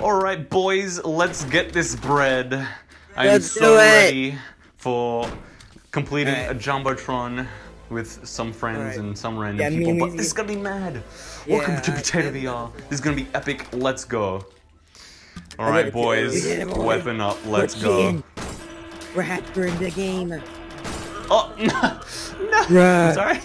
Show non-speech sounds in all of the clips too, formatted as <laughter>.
Alright, boys, let's get this bread. I am Let's so ready for completing Alright. a Jumbotron with some friends Alright. and some random Yeah, me people. But me- this is gonna be mad. Welcome to Potato VR. This is gonna be epic. Let's go. Alright, boys, weapon up. Let's Let's go. in. We're hacker in the game. Oh, <laughs> no. No. Right. Sorry.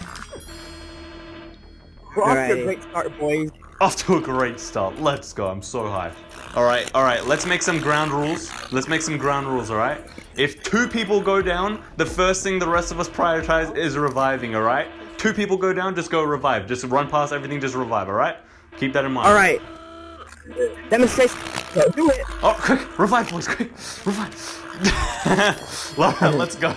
We're off to a great start, boys. Off to a great start. Let's go. I'm so hyped. Alright, alright. Let's make some ground rules. Let's make some ground rules, alright? If two people go down, the first thing the rest of us prioritize is reviving, alright? Two people go down, just go revive. Just run past everything, just revive, alright? Keep that in mind. Alright. Demonstration. Go do it. Oh, quick! Revive, boys, quick! Revive! <laughs> Laura, let's go.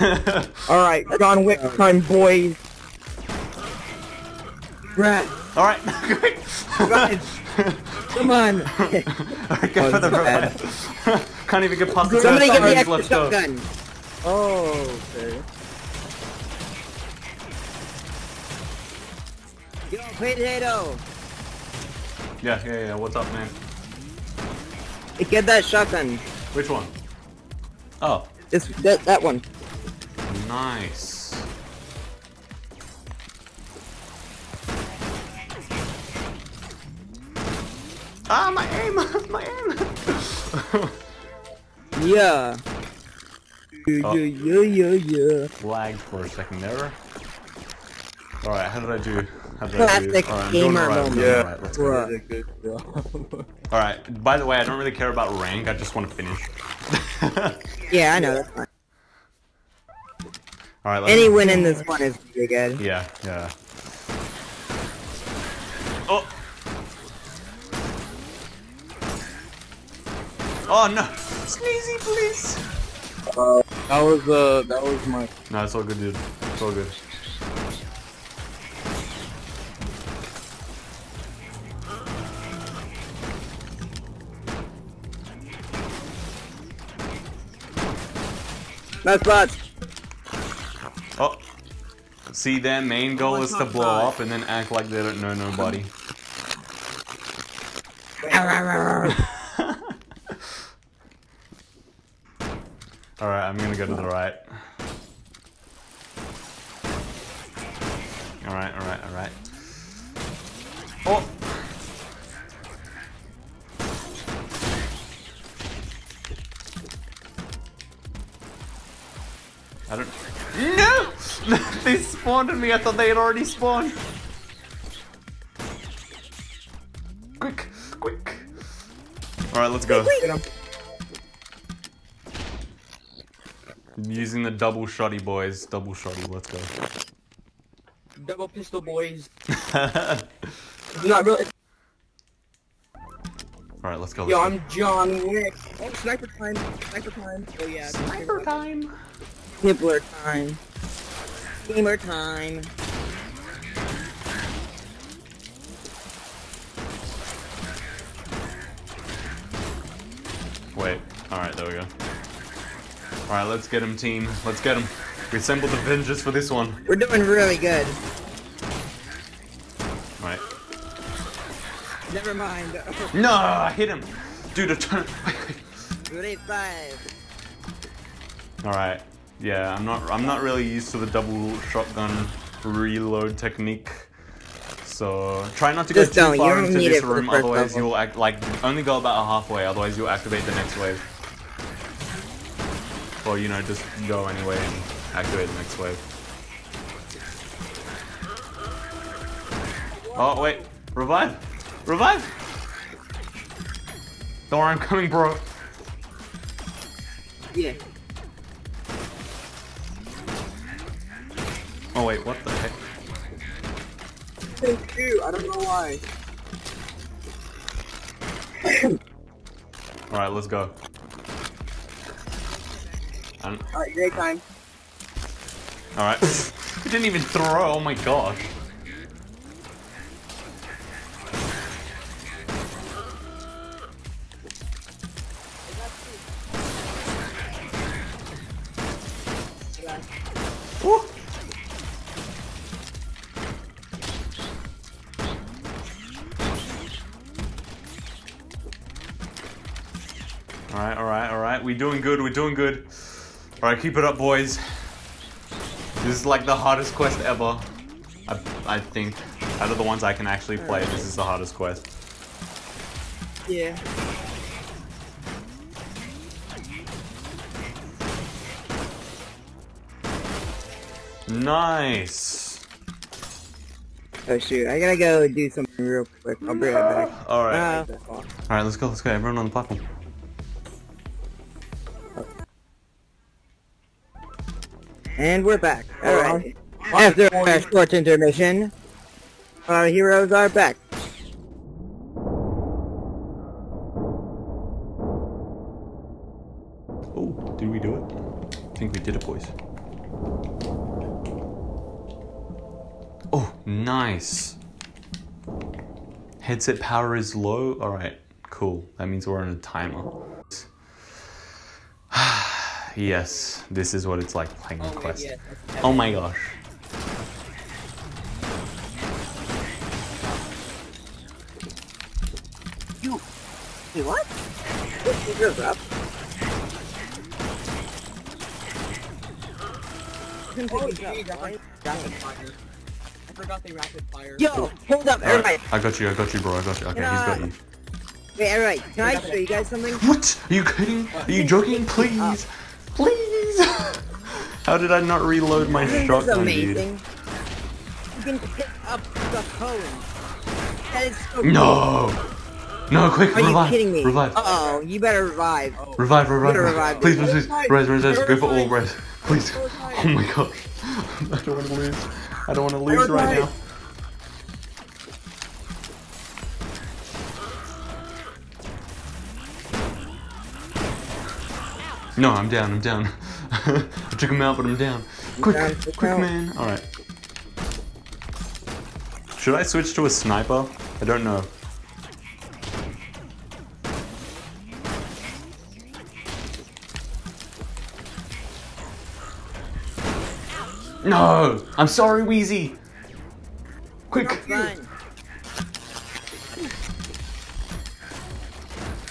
<laughs> Alright, John Wick time, boys. Rat. alright, quick! Come on. Alright, go Oh, for the this is bad. revive. Can't even get past the Somebody get the extra shotgun. Oh, okay. Yo, potato. Yeah, yeah, yeah, what's up, man? Get that shotgun. Which one? Oh, This that that one. nice. Ah, my aim! <laughs> my aim! Yeah. Yeah, Oh. yeah, yeah, yeah. Lagged for a second there. Alright, how did I do? How did I do? Classic Alright, gamer alright, moment. Yeah. alright, let's go. <laughs> Alright, by the way, I don't really care about rank, I just want to finish. <laughs> Yeah, I know. That's fine. Alright, Any win in this one is pretty good. Yeah, yeah. Oh! Oh no! Sneezy, please! That was, uh, that was my... No, it's all good, dude. It's all good. That's bots. Oh! See, their main goal is to blow up and then act like they don't know nobody. <laughs> Alright, I'm gonna go to the right. Alright, alright, alright. Oh! I don't. <laughs> No! <laughs> they spawned on me. I thought they had already spawned. Quick, quick. All right, let's go. Using the double shotty, boys. Double shotty. Let's go. Double pistol, boys. <laughs> Not really. right, let's go. Yo, let's I'm John Wick. Oh, sniper time. Sniper time. Oh, yeah. Sniper time. Nibbler time. Gamer time. Wait. All right, there we go. All right, let's get him, team. Let's get him. We assembled the Avengers for this one. We're doing really good. All right. Never mind. <laughs> No, I hit him. Dude, a turn. Ready five. All right. Yeah, I'm not. I'm not really used to the double shotgun reload technique. So try not to Just go too you far into this the room, otherwise level. you'll act like only go about a halfway. Otherwise you'll activate the next wave. Or you know, just go anyway and activate the next wave. Oh wait, revive, revive. Don't worry, I'm coming, bro. Yeah. Oh wait, what the heck? Thank you. I don't know why. All right, let's go. Alright, great time. Alright. I <laughs> didn't even throw, oh my gosh. Woo! Alright, alright, alright. We're doing good, we're doing good. All right, keep it up, boys. This is like the hardest quest ever. I, I think out of the ones I can actually play, this is the hardest quest. Yeah. Nice. Oh shoot, I gotta go do something real quick. I'll be right back. All right, Uh, all right. Let's go. Let's go. Everyone on the platform. And we're back. Alright. After a short intermission, our heroes are back. Oh, did we do it? I think we did it, boys. Oh, nice. Headset power is low. All right, cool. That means we're on a timer. Yes, this is what it's like playing oh a quest. Oh my gosh. You. Wait, what? This oh, is up. Oh, gee, rapid, rapid fire. I forgot they rapid fire. Yo, hold up, everybody. right, I got you. I got you, bro. I got you. Okay, he's got you. Wait, alright, can I show you guys something? What? Are you kidding? Are you joking? Please, uh, <laughs> How did I not reload my shotgun, dude? amazing? You can pick up the cone. That is so No! No, quick, Are you revive. kidding me? Revive. Uh oh, you better revive. Revive, revive, revive. revive Please, please, please. Res, res, res. Go for all res. Please. <laughs> Oh my gosh. <laughs> I don't want to lose. I don't want to lose right now. No, I'm down, I'm down. I took him out, put I'm down. Quick, down, quick, quick out. man. Alright. Should I switch to a sniper? I don't know. No! I'm sorry, Wheezy! Quick!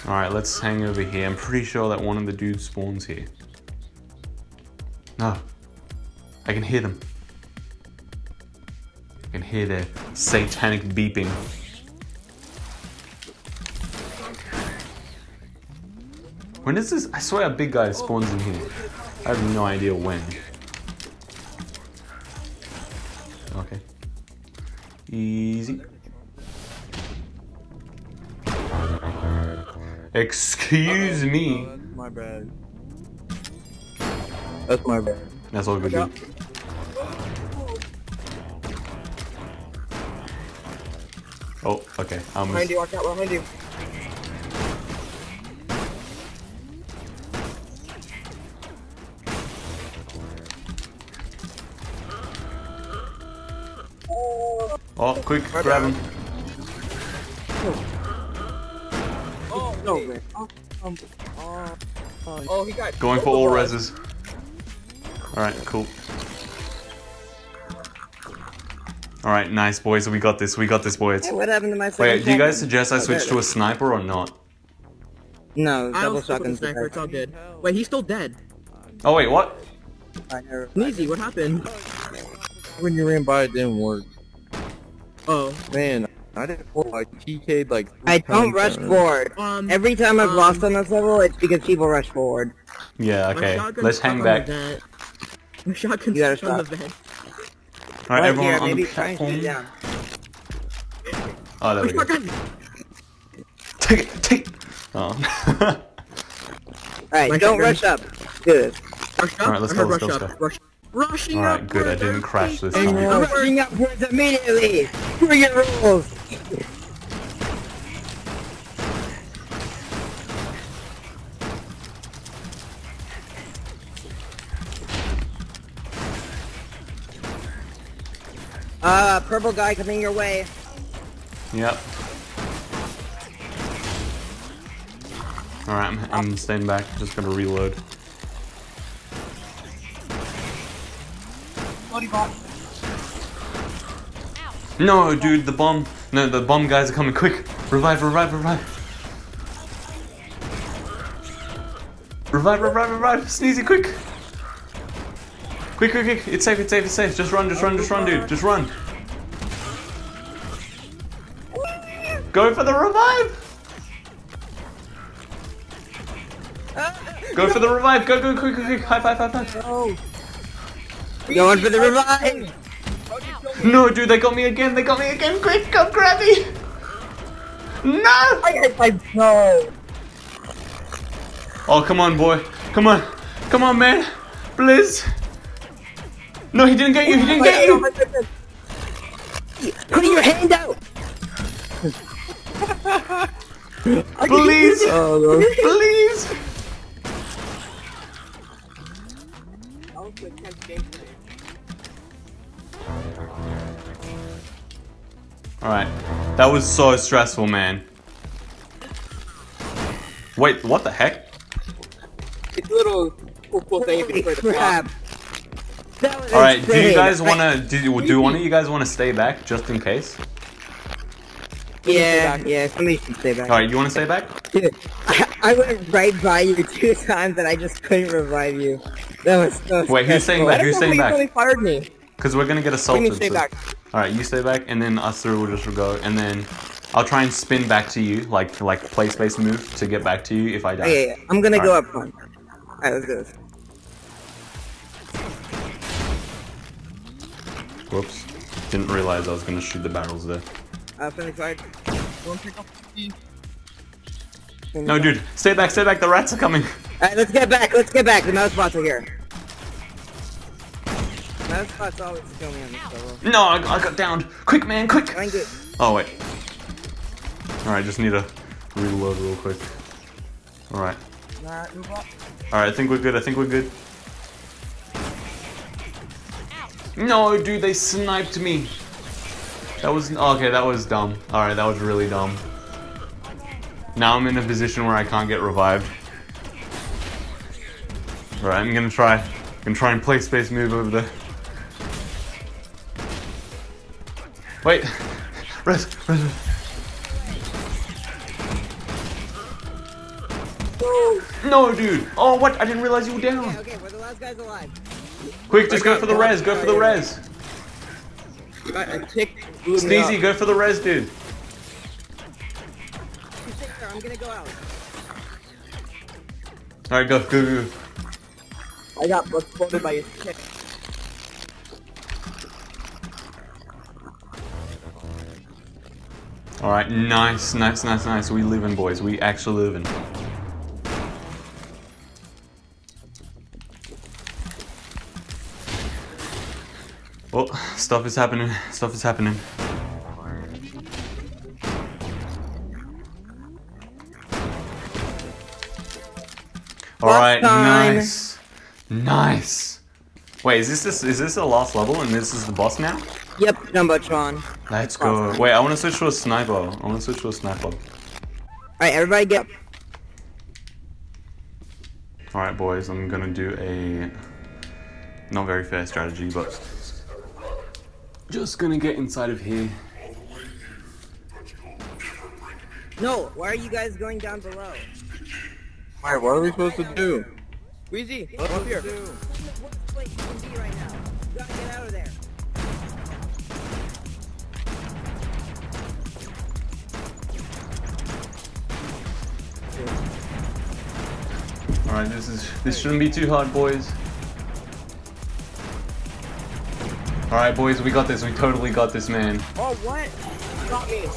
Alright, let's hang over here. I'm pretty sure that one of the dudes spawns here. No. I can hear them. I can hear their satanic beeping. When is this? I swear a big guy spawns in here. I have no idea when. Okay. Easy. Excuse me. My bad. That's my bad. That's all good. dude. Oh, okay. I'm Behind you, watch out, behind you. Oh, quick, grab him. Oh, No, man. Oh, um, oh, oh. He got Going for all reses. Alright, cool. Alright, nice boys. We got this. We got this, boys. Hey, what happened to my second Wait, do you guys suggest I switch to a sniper or not? No, I double don't fuck with the shotgun sniper, it's all good. Wait, he's still dead. Oh, wait, what? Sneezy, what happened? <laughs> when you ran by, it didn't work. Oh, Man, I didn't pull like TK'd like. I don't rush on it. forward. um, Every time I've um, lost on this level, it's because people rush forward. Yeah, okay. Let's hang on back. The vent. My shotgun's You gotta stuck on the stop. vent. Alright, right everyone here, on maybe the try and platform. down. Oh, there My we go. Take it, take. Oh. <laughs> Alright, don't rush up. Good. Rush up? Alright, let's I go, heard let's go, up. let's go. Rush. Rushing Alright, up good, I didn't crash this feet. time. I'm rushing upwards immediately! Bring your rules! Uh, purple guy coming your way. Yep. Alright, I'm, I'm staying back. Just gonna reload. No, dude, the bomb. No, the bomb guys are coming quick. Revive, revive, revive. Revive, revive, revive. Sneezy, quick. Quick, quick, quick. It's safe, it's safe, it's safe. Just run, just run, just run, dude. Just run. Go for the revive. Go for the revive. Go, go, quick, quick, quick. High five, high five. Oh. Going for the revive. No, dude, they got me again. They got me again. Quick, come grab me. No. I, I, no. Oh, come on, boy. Come on. Come on, man. Blizz. No, he didn't get you. He didn't get you. Put your hand out. <laughs> Please. <laughs> Oh, no. Please. Alright. That was so stressful, man. Wait, what the heck? It's a little cool, cool thing Holy the crap. That was Alright, do you guys wanna do, do one of you guys wanna stay back just in case? Yeah, yeah, somebody should stay back. Alright, you wanna stay back? Dude, I, I went right by you two <laughs> times and I just couldn't revive you. That was so Wait, who's staying back? Who's staying only back? fired me. Because we're gonna get What do you assaulted. stay so- back? Alright, you stay back, and then us three will just go, and then I'll try and spin back to you, like like play space move to get back to you if I die. Okay, yeah, I'm gonna go Alright. up front. Alright, let's do this. Whoops. Didn't realize I was gonna shoot the barrels there. Uh, friendly fire. Don't pick up the No, dude, stay back, stay back. The rats are coming. Alright, let's get back, let's get back. The mouse spots are here. Mouse spots always kill me on this level. No, I, I got downed. Quick, man, quick. Try and get. Oh wait. All right, just need to reload real quick. All right. Nah, move up. All right, I think we're good. I think we're good. No, dude, they sniped me. That was okay. That was dumb. All right, that was really dumb. Now I'm in a position where I can't get revived. All right, I'm gonna try. I'm gonna try and play space move over there. Wait, res, res, res. No, dude. Oh, what? I didn't realize you were down. Okay, okay, we're the last guys alive. Quick, just go for the res. Go for the res. I, I kicked. blew me up. Sneezy, go for the res, dude. You stay there, I'm gonna go out. All right, go, go, go. I got exploded by his kick. All right, nice, nice, nice, nice. We living, boys. We actually living. Stuff is happening. Stuff is happening. All right, nice, nice. Wait, is this, this is this the last level and this is the boss now? Yep, Jumbotron. Let's go. Wait, I want to switch to a sniper. I want to switch to a sniper. Alright, everybody get. All right, boys. I'm gonna do a not very fair strategy, but just gonna get inside of here. No, why are you guys going down below? Alright, what are we supposed to do? Weezy, come up here. What place you can be right now? You gotta get out of there. All right, this is this shouldn't be too hard, boys. All right, boys, we got this. We totally got this, man. Oh, what? Got me.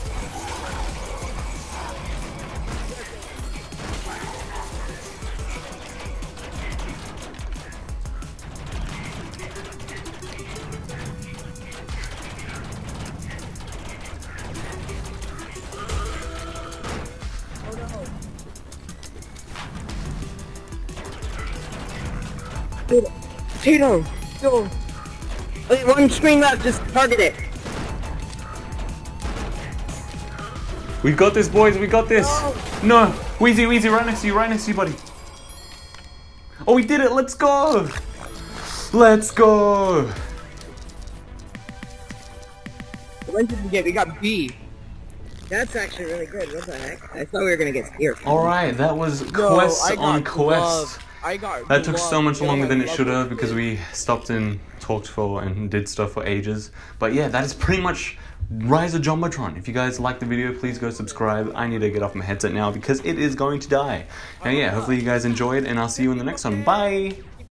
Tito! Go! Okay, one screen left, just target it. We got this, boys. We got this. No, Wheezy, Wheezy, right next to you, right next to you, buddy. Oh, we did it. Let's go. Let's go. When did we get? We got B. That's actually really good. What the heck? I thought we were gonna get scared. All right, that was No, quest on got quest. glove. I got. That took so much longer than it should have because we stopped and talked for and did stuff for ages. But yeah, that is pretty much Rise of Jumbotron. If you guys like the video, please go subscribe. I need to get off my headset now because it is going to die. Now yeah, hopefully you guys enjoyed and I'll see you in the next one. Bye!